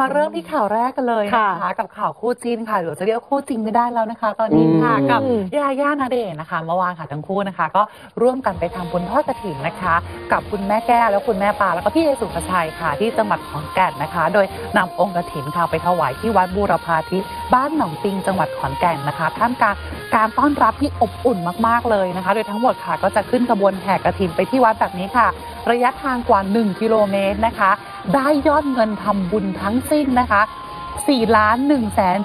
มาเริ่มที่ข่าวแรกกันเลยนะคะค่ะกับข่าวคู่จิ้นค่ะหรือจะเรียกว่าคู่จริงไม่ได้แล้วนะคะ ตอนนี้ค่ะอืมกับยาย่านาเดชน์นะคะเมื่อวานค่ะทั้งคู่นะคะ ก็ร่วมกันไปทำบุญทอดกระถิ่นนะคะ กับคุณแม่แก้วและคุณแม่ปาแล้วก็พี่เอสุภชัยค่ะ ที่จังหวัดขอนแก่นนะคะ โดยนำองค์กระถิ่นค่ะไปถวายที่วัดบูรพาธิ บ้านหนองปิงจังหวัดขอนแก่นนะคะ ท่ามกลางการต้อนรับที่อบอุ่นมากๆเลยนะคะ โดยทั้งหมดค่ะก็จะขึ้นขบวนแห่กระถิ่นไปที่วัดแบบนี้ค่ะ ระยะทางกว่า 1 กิโลเมตรนะคะ ได้ยอดเงินทำบุญทั้งสิ้นนะคะ4ล้าน1แสน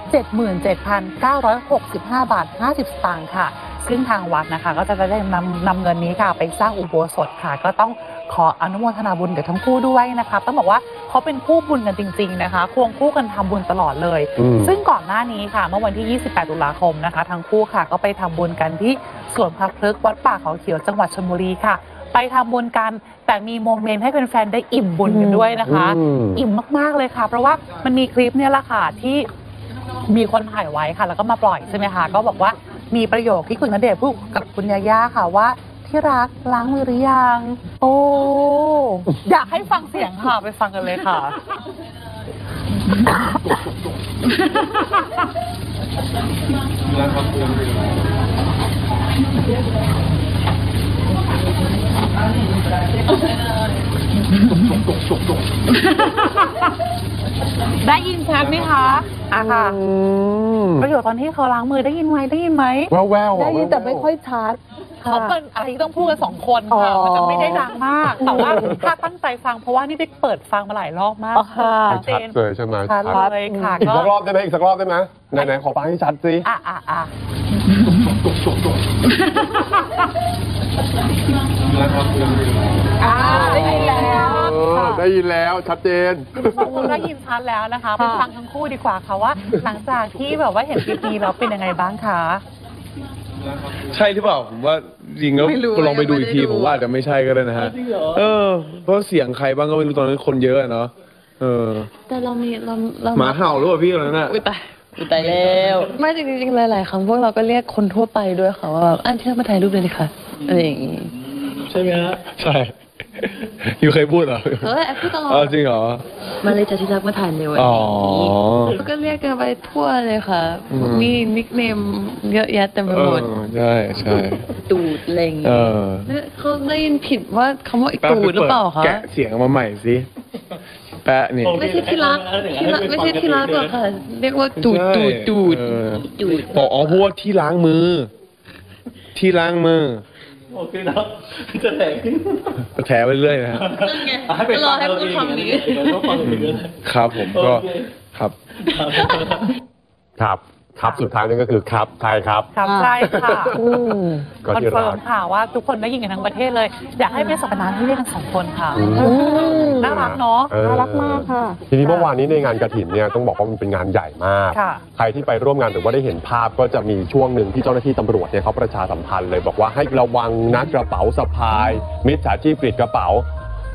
77,965 บาท 50สตางค์ค่ะ ซึ่งทางวัดนะคะ ก็จะได้นำนำเงินนี้ค่ะ ไปสร้างอุโบสถค่ะ ก็ต้องขออนุโมทนาบุญกับทั้งคู่ด้วยนะคะต้องบอกว่าเขาเป็นคู่บุญกันจริง ๆนะคะ ควงคู่กันทำบุญตลอดเลยอืมซึ่งก่อนหน้านี้ค่ะ เมื่อวันที่ 28 ตุลาคมนะคะ ทั้งคู่ค่ะก็ไปทำบุญกันที่สวนพระพฤกษ์วัดป่าเขาเขียวจังหวัดชลบุรีค่ะ ไปทำบุญกันแต่มีโมเมนต์ให้แฟนๆได้อิ่มบุญกันด้วยนะคะอืมอิ่มมากๆเลยค่ะ เพราะว่ามันมีคลิปเนี่ยแหละค่ะที่มีคนถ่ายไว้ค่ะ แล้วก็มาปล่อยใช่ไหมคะก็บอกว่า มีประโยคที่คุณณเดชน์พูดกับคุณยาย่าค่ะว่าที่รักล้างมือหรือยัง โอ้ อยากให้ฟังเสียงค่ะ ไปฟังกันเลยค่ะ ได้ยินชัดไหมคะอะค่ะอืมประโยคตอนที่เขาล้างมือได้ยินไหมได้ยินไหมแววแววๆได้อะยินแต่ววๆไม่ค่อยชัดเขาเป็นอะไรที่ต้องพูดกันสองคนค่ะอ๋อมันจะไม่ได้ดังมาก แต่ว่าถ้าตั้งใจฟังเพราะว่านี่ไปเปิดฟังมาหลายรอบมากอ๋อค่ะชัดเจชัดนเลยใช่ไหมชัดชัดเลยค่ะอีกก็สักรอบได้ไหมอีกสักรอบได้ไหมไหนๆขอฟังให้ชัดสิอะอะอะอ่าได้ยินแล้วเออ ได้ยินแล้วชัดเจนคุณได้ยินชัดแล้วนะคะไปฟังทั้งคู่ดีกว่าค่ะว่า หลังจากที่แบบว่าเห็นคลิปนี้แล้วเป็นยังไงบ้างคะใช่หรือเปล่าผมว่าจริงแล้วลองไปดูอีกทีผมว่าอาจจะไม่ใช่ก็ได้นะฮะเออ เพราะเสียงใครบ้างก็ไม่รู้ตอนนั้นคนเยอะอะเนาะเออแต่เรามีเราเราหมาเห่าหรือเปล่าพี่ตอนนั้นน่ะอุ้ยตายอุ้ยตายแล้วไม่จริงๆหลายๆครั้งพวกเราก็เรียกคนทั่วไปด้วยค่ะว่าแบบอันที่มาถ่ายรูปเลยดิค่ะอะไรอย่างงี้ ใช่ไหมฮะใช่ อยู่เคยพูดเหรอเออแอปพูดตลอดเออจริงเหรอ มาเลยจ้ะที่รักมาถ่ายเร็วอะไรอ๋ออย่างงี้ก็เรียกกันไปทั่วเลยค่ะ อืม มีนิกเนมเยอะแยะเต็มไปเอหมอดใช่ใช่ตูดอะไรอย่างเองี้อเนี่ยเขาได้ยินผิดว่าคำว่าอีตูดหรือเปล่าคะแกะเสียงมาใหม่สิแปะนี่ไม่ใช่ที่รักที่รักไม่ใช่ที่รักหรอกค่ะ เรียกว่าตูดตูดตูด เออตูด บอกอ๋อเพราะว่าที่ล้างมือ ที่ล้างมือ โอเคแล้วจะแถขึ้นแถไปเรื่อยนะฮะนั่นไงให้ไปรอฟังให้เราพูเอดงคำนี้เดี๋ยวต้องฟังเองครับผมก็โอเคครับครับ ครับสุดท้ายนั่นก็คือครับใช่ครับ ครับใช่ค่ะอืมก็คอนที่เฟิรัร์มก ค่ะว่าทุกคนได้ยินกันทั้งประเทศเลย อยากให้เป็นสัปดาห์ที่เรียกกันสองคนค่ะอืมน่ารักเนาะ เออ น่ารักมากค่ะ ทีนี้เมื่อวานนี้ในงานกระถินเนี่ยต้องบอกว่ามันเป็นงานใหญ่มาก ค่ะ ใครที่ไปร่วมงานหรือว่าได้เห็นภาพก็จะมีช่วงหนึ่งที่เจ้าหน้าที่ตำรวจเนี่ยเขาประชาสัมพันธ์เลย บอกว่าให้ระวังนะกระเป๋าสะพาย มิจฉาชีพกรีดกระเป๋า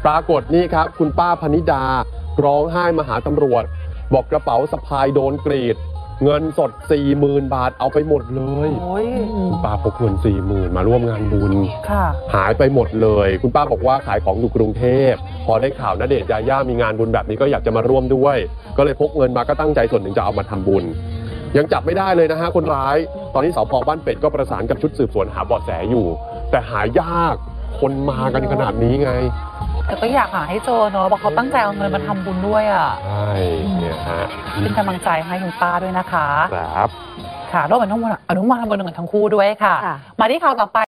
ปรากฏนี่ครับ คุณป้าพนิดา ร้องไห้มาหาตำรวจ บอกกระเป๋าสะพายโดนกรีด เงินสด 40,000 บาทเอาไปหมดเลยโอ้ยคุณป้าพกเงิน40,000 มาร่วมงานบุญ ค่ะ หายไปหมดเลย คุณป้าบอกว่าขายของอยู่กรุงเทพ พอได้ข่าวณเดชน์ยาย่ามีงานบุญแบบนี้ก็อยากจะมาร่วมด้วย ก็เลยพกเงินมาก็ตั้งใจส่วนหนึ่งจะเอามาทำบุญ ยังจับไม่ได้เลยนะฮะคนร้าย ตอนนี้สพบ้านเป็ดก็ประสานกับชุดสืบสวนหาเบาะแสอยู่ แต่หายากคนมากันขนาดนี้ไง แต่ก็อยากหาให้เจอเนาะบอกเขาตั้งใจเอาเงินมาทำบุญด้วยอะใช่เนี่ยฮะเป็นกำลังใจให้คุณป้าด้วยนะคะ ครับ ค่ะร่วมอนุโมทนาอนุโมทนาบุญกับทั้งคู่ด้วยค่ะ ค่ะ มาที่ข่าวต่อไป